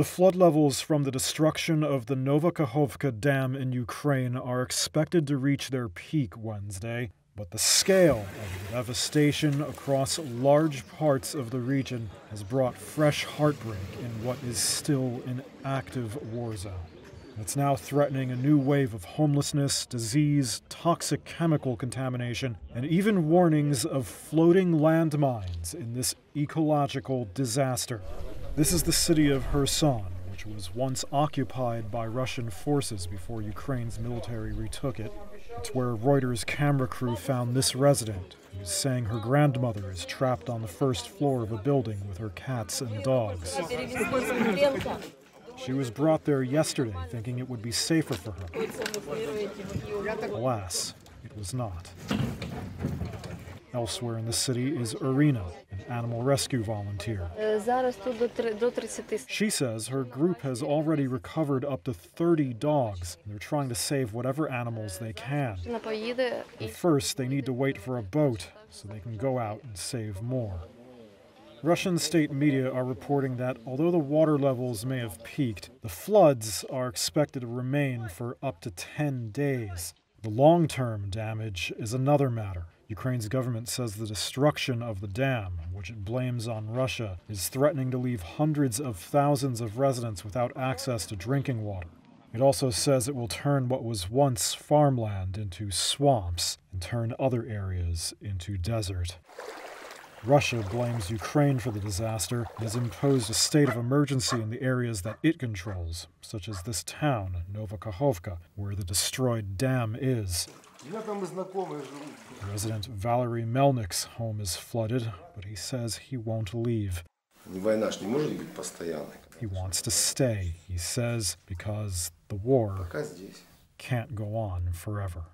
The flood levels from the destruction of the Nova Kakhovka Dam in Ukraine are expected to reach their peak Wednesday, but the scale of the devastation across large parts of the region has brought fresh heartbreak in what is still an active war zone. It's now threatening a new wave of homelessness, disease, toxic chemical contamination, and even warnings of floating landmines in this ecological disaster. This is the city of Kherson, which was once occupied by Russian forces before Ukraine's military retook it. It's where Reuters camera crew found this resident, who's saying her grandmother is trapped on the first floor of a building with her cats and dogs. She was brought there yesterday thinking it would be safer for her. Alas, it was not. Elsewhere in the city is Irina, an animal rescue volunteer. She says her group has already recovered up to 30 dogs. They're trying to save whatever animals they can. But first, they need to wait for a boat so they can go out and save more. Russian state media are reporting that although the water levels may have peaked, the floods are expected to remain for up to 10 days. The long term damage is another matter. Ukraine's government says the destruction of the dam, which it blames on Russia, is threatening to leave hundreds of thousands of residents without access to drinking water. It also says it will turn what was once farmland into swamps and turn other areas into desert. Russia blames Ukraine for the disaster and has imposed a state of emergency in the areas that it controls, such as this town, Nova Kakhovka, where the destroyed dam is. Resident Valery Melnik's home is flooded, but he says he won't leave. He wants to stay, he says, because the war can't go on forever.